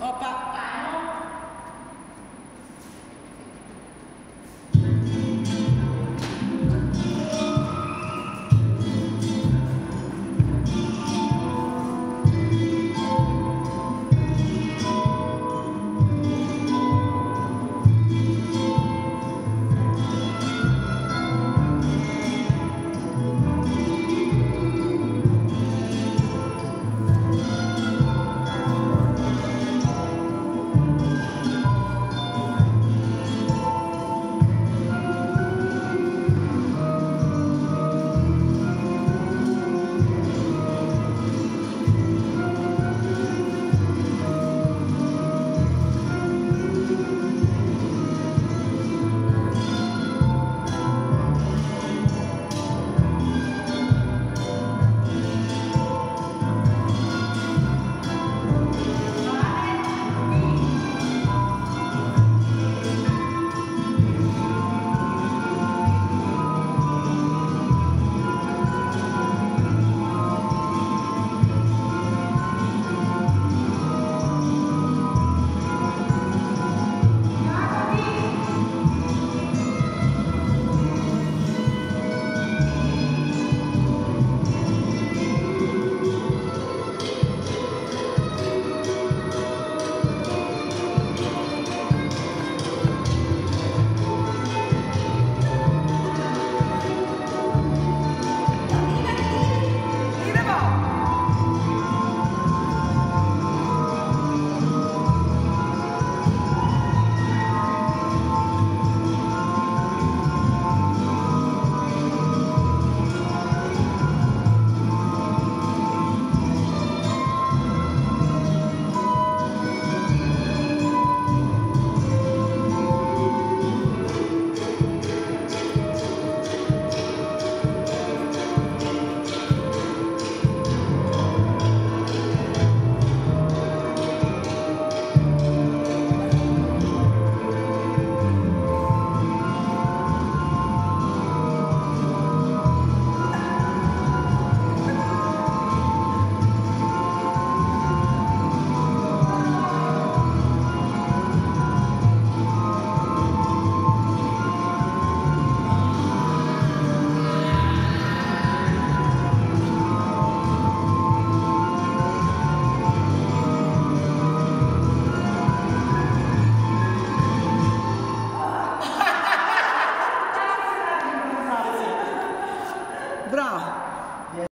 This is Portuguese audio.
Opa,